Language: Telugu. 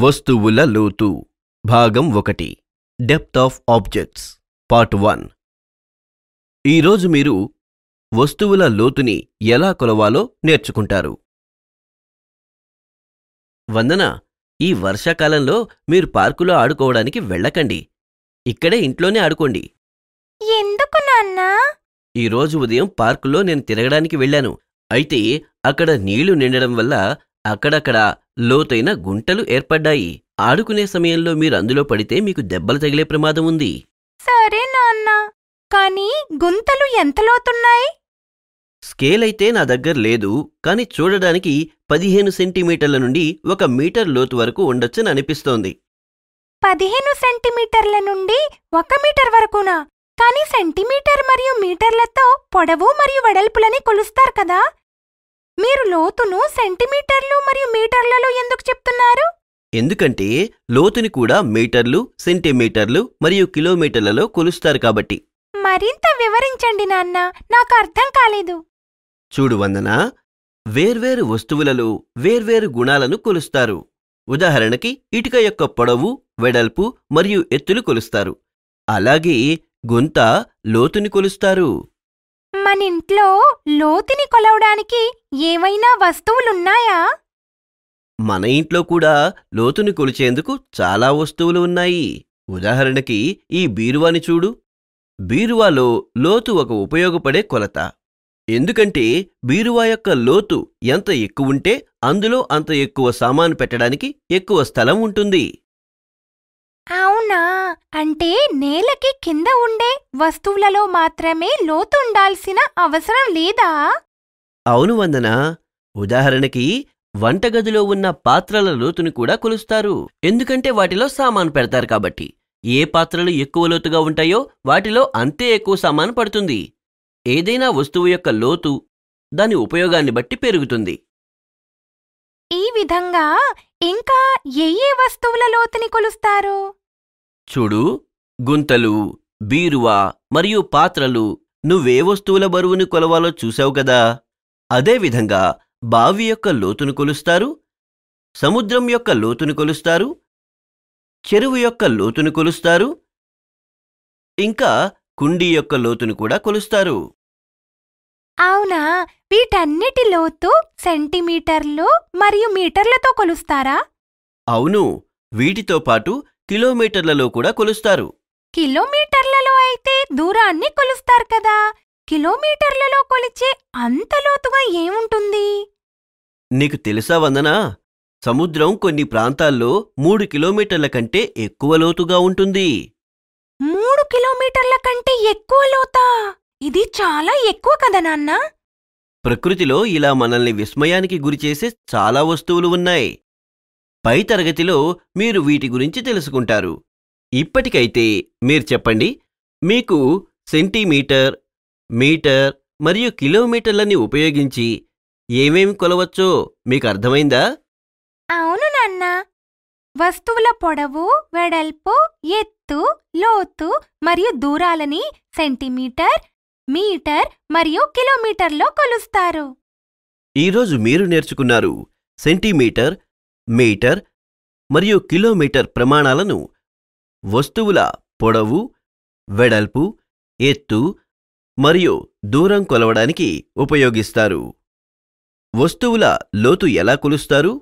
వస్తువుల లోతు. భాగం ఒకటి. Depth of objects. Part one. ఈరోజు మీరు వస్తువుల లోతుని ఎలా కొలవాలో నేర్చుకుంటారు. వందన ఈ వర్షాకాలంలో మీరు పార్కులో ఆడుకోవడానికి వెళ్ళకండి. ఇక్కడే ఇంట్లోనే ఆడుకోండి. ఎందుకు నాన్నా? ఈరోజు ఉదయం పార్కులో నేను తిరగడానికి వెళ్ళాను. అయితే అక్కడ నీళ్ళు నిండడం వల్ల అక్కడక్కడ లోతైన గుంటలు ఏర్పడ్డాయి. ఆడుకునే సమయంలో మీరు అందులో పడితే మీకు దెబ్బలు తగిలే ప్రమాదం ఉంది. సరే నాన్న కానీ గుంతలు ఎంత లోతున్నాయి? స్కేల్ అయితే నా దగ్గర లేదు కానీ చూడడానికి పదిహేను సెంటీమీటర్ల నుండి ఒక మీటర్ లోతు వరకు ఉండొచ్చని అనిపిస్తోంది. పదిహేను సెంటీమీటర్ల నుండి ఒక మీటర్ వరకునా? కానీ సెంటీమీటర్ మరియు మీటర్లతో పొడవు మరియు వెడల్పులని కొలుస్తారు కదా. మీరు లోతును సెంటీమీటర్లు మరియు మీటర్లలో ఎందుకు చెప్తున్నారు? ఎందుకంటే లోతుని కూడా మీటర్లు సెంటీమీటర్లు మరియు కిలోమీటర్లలో కొలుస్తారు కాబట్టి. మరింత వివరించండి నాన్న నాకు అర్థం కాలేదు. చూడు వందనా వేర్వేరు వస్తువులలో వేర్వేరు గుణాలను కొలుస్తారు. ఉదాహరణకి ఇటుక యొక్క పొడవు వెడల్పు మరియు ఎత్తులు కొలుస్తారు. అలాగే గుంత లోతుని కొలుస్తారు. మనింట్లో లోతుని కొలవడానికి ఏవైనా వస్తువులున్నాయా? మన ఇంట్లో కూడా లోతుని కొలిచేందుకు చాలా వస్తువులు ఉన్నాయి. ఉదాహరణకి ఈ బీరువాని చూడు. బీరువాలో లోతు ఒక ఉపయోగపడే కొలత. ఎందుకంటే బీరువా యొక్క లోతు ఎంత ఎక్కువుంటే అందులో అంత ఎక్కువ సామాను పెట్టడానికి ఎక్కువ స్థలం ఉంటుంది. అవునా? అంటే నేలకి కింద ఉండే వస్తువులలో మాత్రమే లోతుండాల్సిన అవసరం లేదా? అవును వందన. ఉదాహరణకి వంటగదిలో ఉన్న పాత్రల లోతుని కూడా కొలుస్తారు. ఎందుకంటే వాటిలో సామాను పెడతారు కాబట్టి. ఏ పాత్రలు ఎక్కువ లోతుగా ఉంటాయో వాటిలో అంతే ఎక్కువ సామాను పడుతుంది. ఏదైనా వస్తువు యొక్క లోతు దాని ఉపయోగాన్ని బట్టి పెరుగుతుంది. విధంగా ఇంకా ఏ ఏ వస్తువుల లోతుని కొలుస్తారు? చూడు గుంతలు బీరువా మరియు పాత్రలు నువ్వే వస్తువుల బరువుని కొలవాలో చూసావు కదా. అదేవిధంగా బావి యొక్క లోతును కొలుస్తారు సముద్రం యొక్క లోతును కొలుస్తారు చెరువు యొక్క లోతును కొలుస్తారు ఇంకా కుండీ యొక్క లోతును కూడా కొలుస్తారు. అవునా? వీటన్నిటి లోతు సెంటీమీటర్లు మరియు మీటర్లతో కొలుస్తారా? అవును. వీటితో పాటు కిలోమీటర్లలో కూడా కొలుస్తారు. కిలోమీటర్లలో అయితే దూరాన్ని కొలుస్తారు కదా. కిలోమీటర్లలో కొలిచే అంత లోతుగా ఏముంటుంది? నీకు తెలుసా వందనా? సముద్రం కొన్ని ప్రాంతాల్లో మూడు కిలోమీటర్ల కంటే ఎక్కువ లోతుగా ఉంటుంది. మూడు కిలోమీటర్ల కంటే ఎక్కువ లోతా? ఇది చాలా ఎక్కువ కదా నాన్న? ప్రకృతిలో ఇలా మనల్ని విస్మయానికి గురిచేసే చాలా వస్తువులు ఉన్నాయి. పై తరగతిలో మీరు వీటి గురించి తెలుసుకుంటారు. ఇప్పటికైతే మీరు చెప్పండి మీకు సెంటీమీటర్ మీటర్ మరియు కిలోమీటర్లని ఉపయోగించి ఏమేమి కొలవచ్చో మీకు అర్థమైందా? అవును నాన్న. వస్తువుల పొడవు వెడల్పు ఎత్తు లోతు మరియు దూరాలని సెంటీమీటర్ మీటర్ మరియు కిలోమీటర్లో కొలుస్తారు. ఈరోజు మీరు నేర్చుకున్నారు సెంటీమీటర్ మీటర్ మరియు కిలోమీటర్ ప్రమాణాలను వస్తువుల పొడవు వెడల్పు ఎత్తు మరియు దూరం కొలవడానికి ఉపయోగిస్తారు. వస్తువుల లోతు ఎలా కొలుస్తారు?